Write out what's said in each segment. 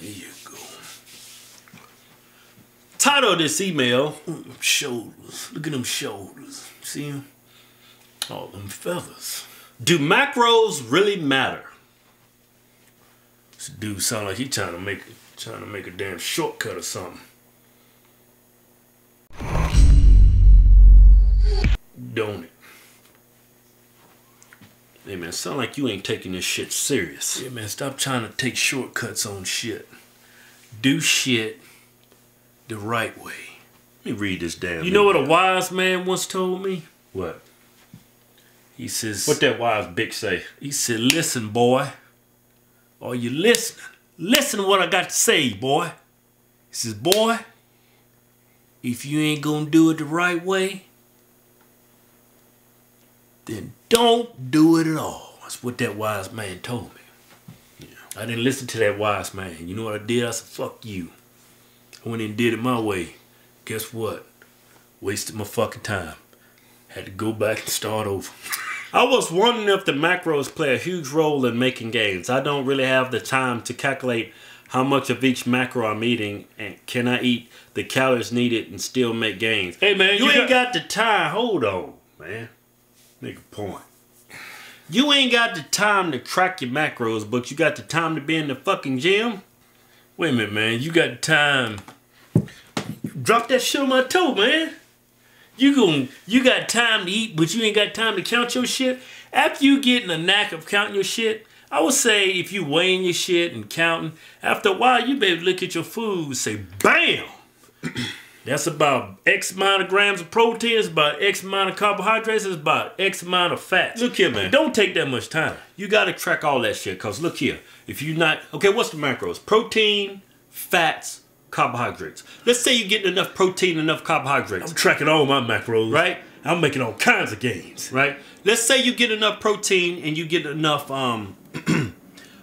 Here you go. Title of this email Mm, Shoulders. Look at them shoulders. See them? All them feathers. Do macros really matter? This dude sound like he trying to make trying to make a damn shortcut or something. Don't it? Hey man, sound like you ain't taking this shit serious. Yeah, man, stop trying to take shortcuts on shit. Do shit the right way. Let me read this damn. You know what a wise man once told me? what? He says, What that wise bitch say? He said, Listen, boy. Are you listening? Listen to what I got to say, boy. He says, Boy, if you ain't gonna do it the right way, then don't do it at all. That's what that wise man told me. I didn't listen to that wise man. You know what I did? I said, fuck you. I went and did it my way. Guess what? Wasted my fucking time. Had to go back and start over. I was wondering if the macros play a huge role in making gains. I don't really have the time to calculate how much of each macro I'm eating and can I eat the calories needed and still make gains. Hey, man, you, you ain't got, the time. Hold on, man. Make a point. You ain't got the time to track your macros, but you got the time to be in the fucking gym. Wait a minute, man. You got time. Drop that shit on my toe, man. You gon' you got time to eat, but you ain't got time to count your shit. After you get in the knack of counting your shit, I would say if you weighing your shit and counting, after a while you better look at your food say, BAM! That's about X amount of grams of protein, it's about X amount of carbohydrates, it's about X amount of fats. Look here, man. Don't take that much time. You got to track all that shit. Cause look here, if you're not okay, what's the macros? Protein, fats, carbohydrates. Let's say you're getting enough protein, enough carbohydrates, I'm tracking all my macros. right? I'm making all kinds of gains. Right. Let's say you get enough protein and you get enough um,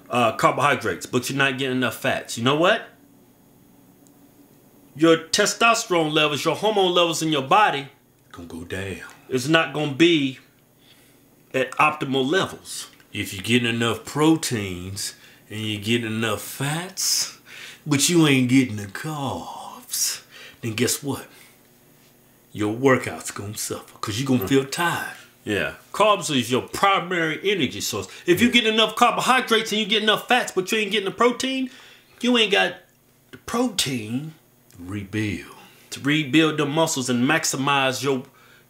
uh, carbohydrates, but you're not getting enough fats. You know what? Your testosterone levels, your hormone levels in your body Gonna go down. It's not going to be at optimal levels. If you're getting enough proteins and you're getting enough fats, but you ain't getting the carbs, then guess what? Your workout's gonna suffer because you're gonna mm. feel tired. Yeah. Carbs is your primary energy source. If you get enough carbohydrates and you get enough fats, but you ain't getting the protein, you ain't got the protein Rebuild. to rebuild the muscles and maximize your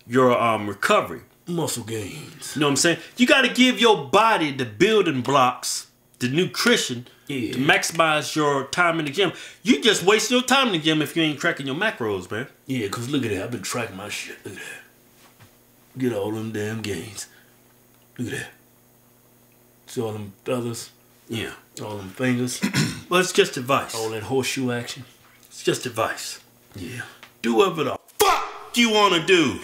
your um recovery. Muscle gains. You know what I'm saying? You got to give your body the building blocks, the nutrition Yeah. to maximize your time in the gym. You just waste your time in the gym if you ain't tracking your macros, man. Yeah, cause look at that. I've been tracking my shit. Look at that. Get all them damn gains. Look at that. See all them feathers, Yeah. all them fingers, Well, it's just advice. all that horseshoe action. It's just advice. Yeah. Do whatever the fuck you want to do.